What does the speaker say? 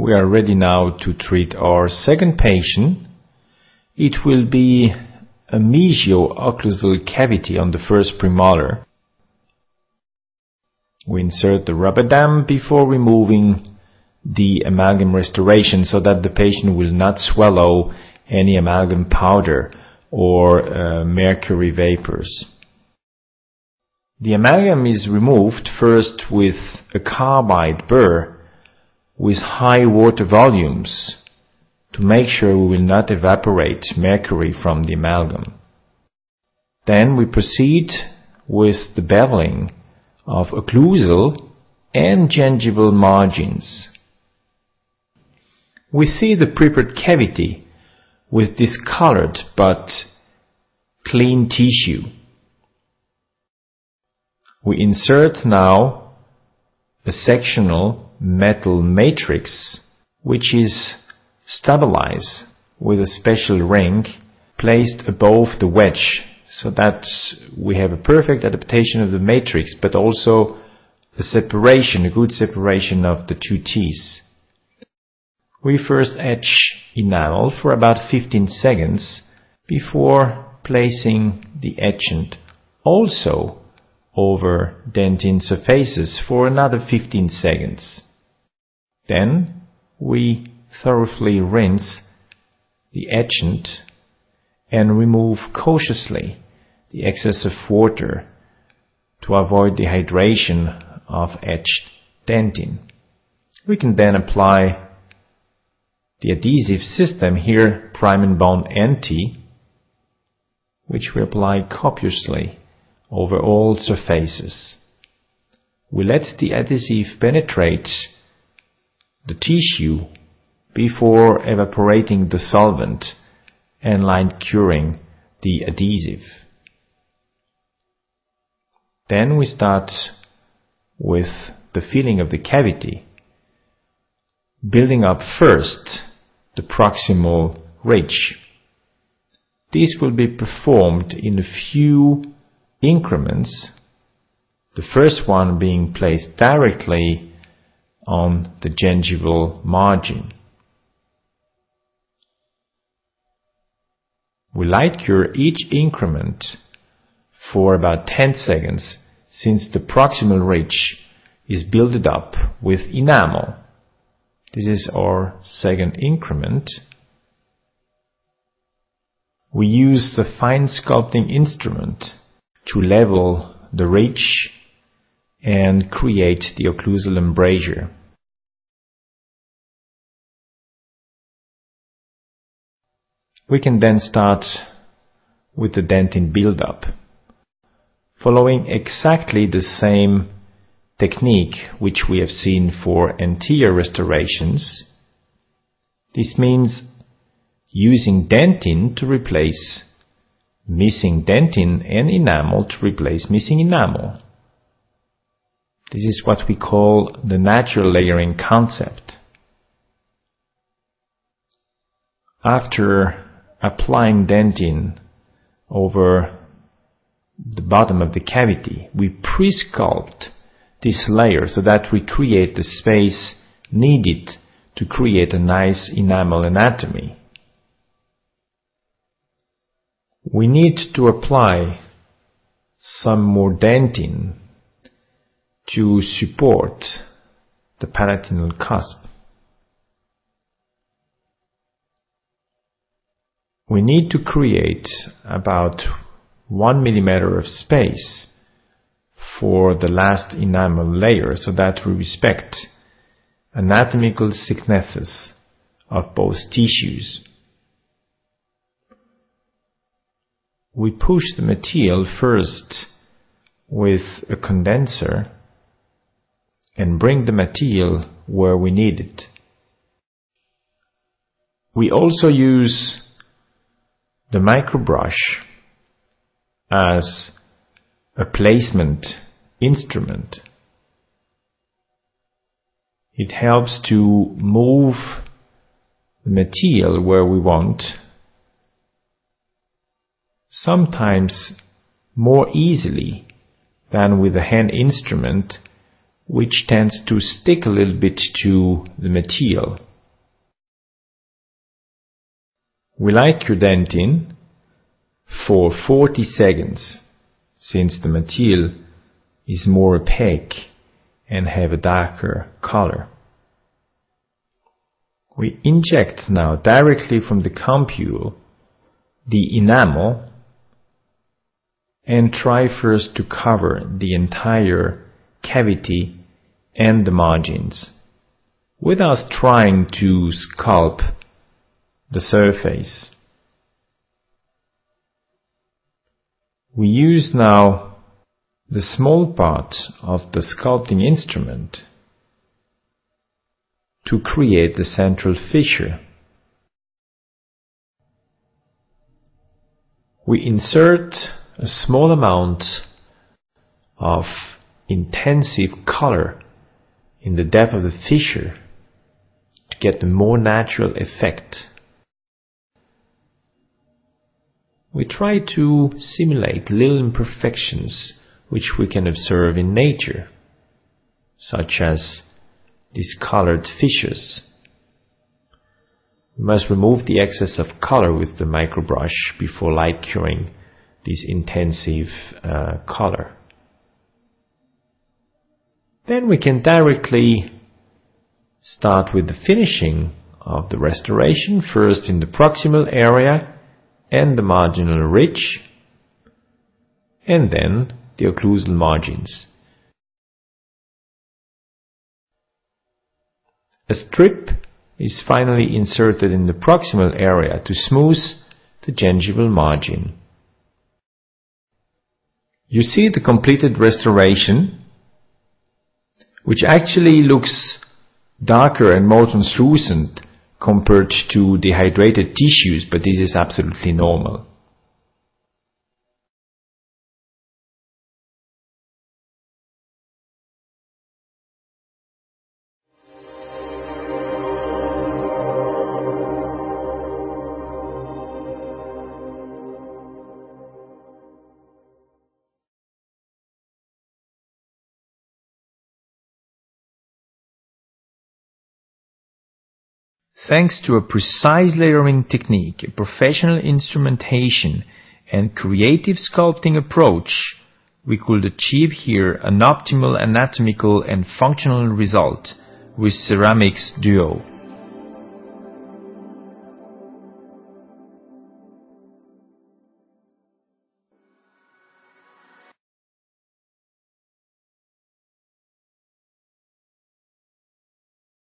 We are ready now to treat our second patient. It will be a mesial-occlusal cavity on the first premolar. We insert the rubber dam before removing the amalgam restoration so that the patient will not swallow any amalgam powder or uh, mercury vapors. The amalgam is removed first with a carbide burr with high water volumes to make sure we will not evaporate mercury from the amalgam. Then we proceed with the beveling of occlusal and gingival margins. We see the prepared cavity with discolored but clean tissue. We insert now a sectional metal matrix which is stabilized with a special ring placed above the wedge so that we have a perfect adaptation of the matrix but also a separation, a good separation of the two teeth. We first etch enamel for about 15 seconds before placing the etchant also over dentin surfaces for another 15 seconds. Then we thoroughly rinse the etchant and remove cautiously the excess of water to avoid dehydration of etched dentin. We can then apply the adhesive system here, Prime&Bond NT, which we apply copiously over all surfaces. We let the adhesive penetrate the tissue before evaporating the solvent and light curing the adhesive. Then we start with the filling of the cavity, building up first the proximal ridge. This will be performed in a few increments, the first one being placed directly on the gingival margin. We light cure each increment for about 10 seconds since the proximal ridge is built up with enamel. This is our second increment. We use the fine sculpting instrument to level the ridge and create the occlusal embrasure. We can then start with the dentin build-up, following exactly the same technique which we have seen for anterior restorations. This means using dentin to replace missing dentin and enamel to replace missing enamel. This is what we call the natural layering concept. After applying dentin over the bottom of the cavity, we pre-sculpt this layer so that we create the space needed to create a nice enamel anatomy. We need to apply some more dentin to support the palatinal cusp. We need to create about one millimeter of space for the last enamel layer so that we respect anatomical thicknesses of both tissues. We push the material first with a condenser and bring the material where we need it. We also use the microbrush as a placement instrument. It helps to move the material where we want, sometimes more easily than with a hand instrument which tends to stick a little bit to the material. We light cure dentin for 40 seconds since the material is more opaque and have a darker color. We inject now directly from the compule the enamel and try first to cover the entire cavity and the margins without trying to sculpt the surface. We use now the small part of the sculpting instrument to create the central fissure. We insert a small amount of intensive color in the depth of the fissure to get a more natural effect. We try to simulate little imperfections which we can observe in nature, such as discolored fissures. We must remove the excess of color with the microbrush before light curing this intensive uh, color. Then we can directly start with the finishing of the restoration, first in the proximal area and the marginal ridge, and then the occlusal margins. A strip is finally inserted in the proximal area to smooth the gingival margin. You see the completed restoration, which actually looks darker and more translucent compared to dehydrated tissues, but this is absolutely normal. Thanks to a precise layering technique, a professional instrumentation, and creative sculpting approach, we could achieve here an optimal anatomical and functional result with Ceram X Duo.